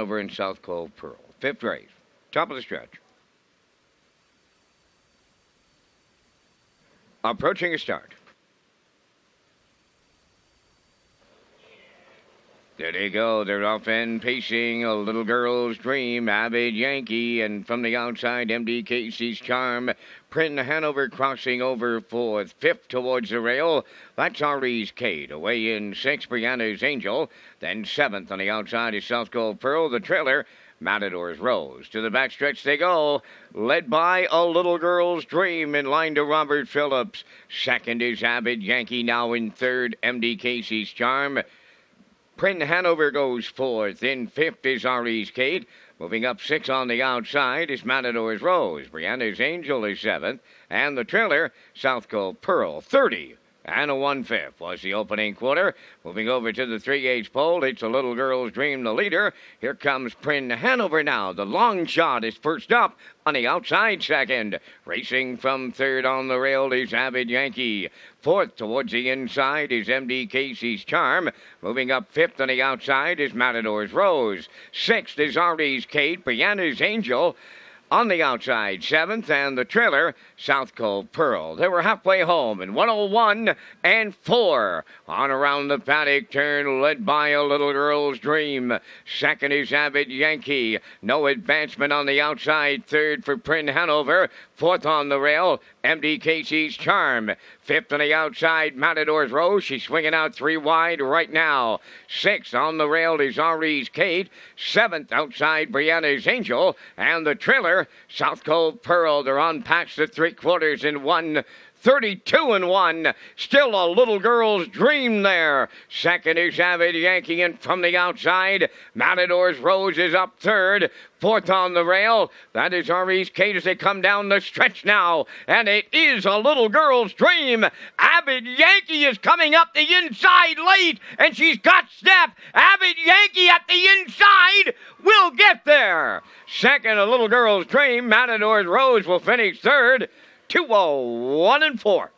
over in South Cove Pearl. Fifth race, top of the stretch. Approaching a start. There they go. They're off and pacing a little girl's dream, Avid Yankee, and from the outside, MD Casey's charm. Prin Hanover crossing over fourth, fifth towards the rail. That's Ari's Kate. Away in sixth, Brianna's Angel. Then seventh on the outside is South Cove Pearl. The trailer Matador's Rose. To the backstretch they go, led by a little girl's dream in line to Robert Phillips. Second is Avid Yankee, now in third, MD Casey's Charm. Prin Hanover goes fourth. In fifth is Ari's Kate. Moving up six on the outside is Matador's Rose. Brianna's Angel is seventh. And the trailer, South Pearl, 30 and a one fifth was the opening quarter. Moving over to the three gauge pole, it's a little girl's dream, the leader. Here comes Prin Hanover now. The long shot is first up on the outside second. Racing from third on the rail is Avid Yankee. Fourth towards the inside is MD Casey's Charm. Moving up fifth on the outside is Matador's Rose. Sixth is Ari's Kate, Brianna's Angel on the outside, seventh, and the trailer, South Cove Pearl. They were halfway home in 101 and 4 on around the paddock turn, led by a little girl's dream. Second is Avid Yankee. No advancement on the outside. Third for Prin Hanover. Fourth on the rail, MD Casey's Charm. Fifth on the outside, Matador's Rose. She's swinging out three wide right now. Sixth on the rail is Ari's Kate. Seventh outside, Brianna's Angel. And the trailer, South Cove Pearl. They're on past the three quarters in one 32 and 1. Still a little girl's dream there. Second is Avid Yankee, and from the outside, Matador's Rose is up third. Fourth on the rail. That is Ari's Kate as they come down the stretch now. And it is a little girl's dream. Avid Yankee is coming up the inside late, and she's got step. Avid Yankee at the inside will get there. Second, a little girl's dream. Matador's Rose will finish third. 201 and 4.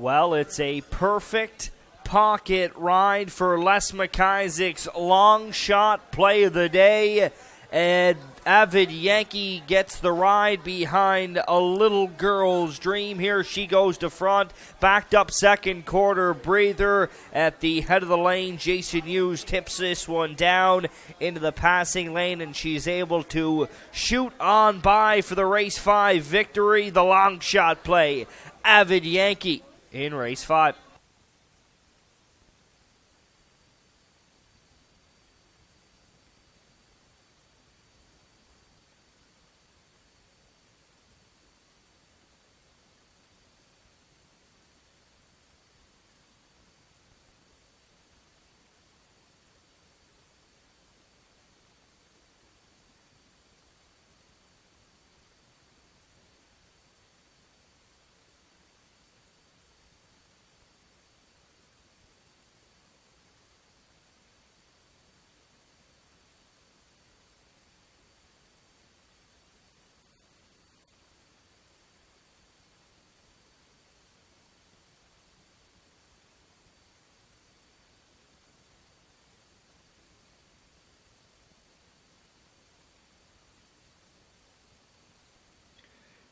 Well, it's a perfect pocket ride for Les McIsaac's long shot play of the day. And Avid Yankee gets the ride behind a little girl's dream. Here she goes to front, backed up second quarter breather at the head of the lane. Jason Hughes tips this one down into the passing lane, and she's able to shoot on by for the race five victory. The long shot play. Avid Yankee in race five.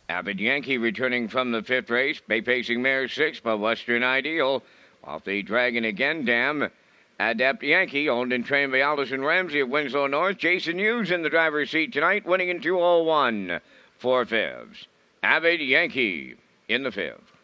Avid Yankee returning from the fifth race. Bay Pacing Mare six by Western Ideal. Off the Dragon again, Dam. Adept Yankee, owned and trained by Allison Ramsey of Winsloe North. Jason Hughes in the driver's seat tonight, winning in 201. Four fifths. Avid Yankee in the fifth.